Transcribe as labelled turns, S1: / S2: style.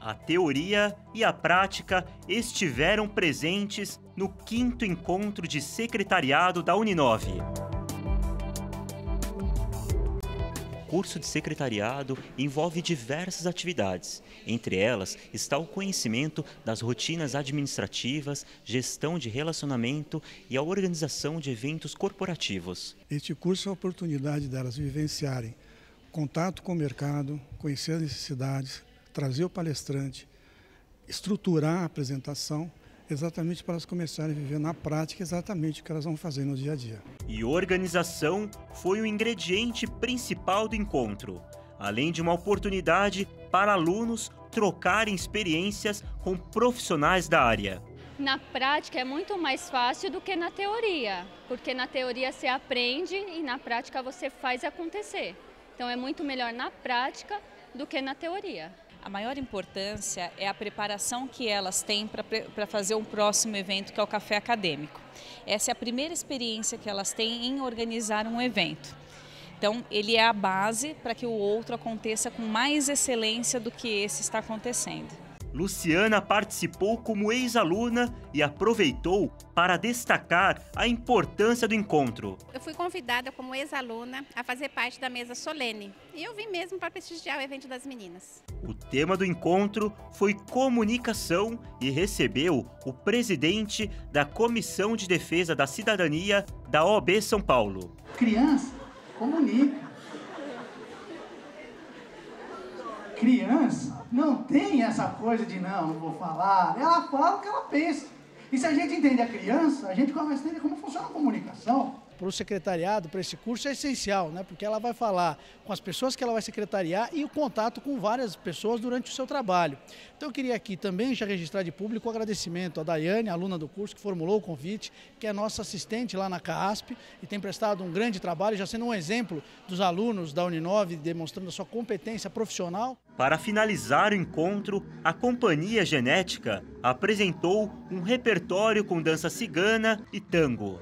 S1: A teoria e a prática estiveram presentes no quinto encontro de secretariado da Uninove. O curso de secretariado envolve diversas atividades. Entre elas está o conhecimento das rotinas administrativas, gestão de relacionamento e a organização de eventos corporativos.
S2: Este curso é a oportunidade delas vivenciarem contato com o mercado, conhecer as necessidades, trazer o palestrante, estruturar a apresentação, exatamente para elas começarem a viver na prática exatamente o que elas vão fazer no dia a dia.
S1: E organização foi o ingrediente principal do encontro, além de uma oportunidade para alunos trocarem experiências com profissionais da área.
S3: Na prática é muito mais fácil do que na teoria, porque na teoria você aprende e na prática você faz acontecer. Então é muito melhor na prática do que na teoria.
S4: A maior importância é a preparação que elas têm para fazer um próximo evento, que é o café acadêmico. Essa é a primeira experiência que elas têm em organizar um evento. Então, ele é a base para que o outro aconteça com mais excelência do que esse está acontecendo.
S1: Luciana participou como ex-aluna e aproveitou para destacar a importância do encontro.
S5: Eu fui convidada como ex-aluna a fazer parte da mesa solene e eu vim mesmo para prestigiar o evento das meninas.
S1: O tema do encontro foi comunicação e recebeu o presidente da Comissão de Defesa da Cidadania da OB São Paulo.
S6: Criança, comunica criança não tem essa coisa de não, vou falar. Ela fala o que ela pensa. E se a gente entender a criança, a gente começa a entender como funciona a comunicação
S7: para o secretariado, para esse curso, é essencial, né? porque ela vai falar com as pessoas que ela vai secretariar e o contato com várias pessoas durante o seu trabalho. Então eu queria aqui também já registrar de público o agradecimento à Daiane, aluna do curso, que formulou o convite, que é nossa assistente lá na CASP e tem prestado um grande trabalho, já sendo um exemplo dos alunos da Uninove, demonstrando a sua competência profissional.
S1: Para finalizar o encontro, a Companhia Genética apresentou um repertório com dança cigana e tango.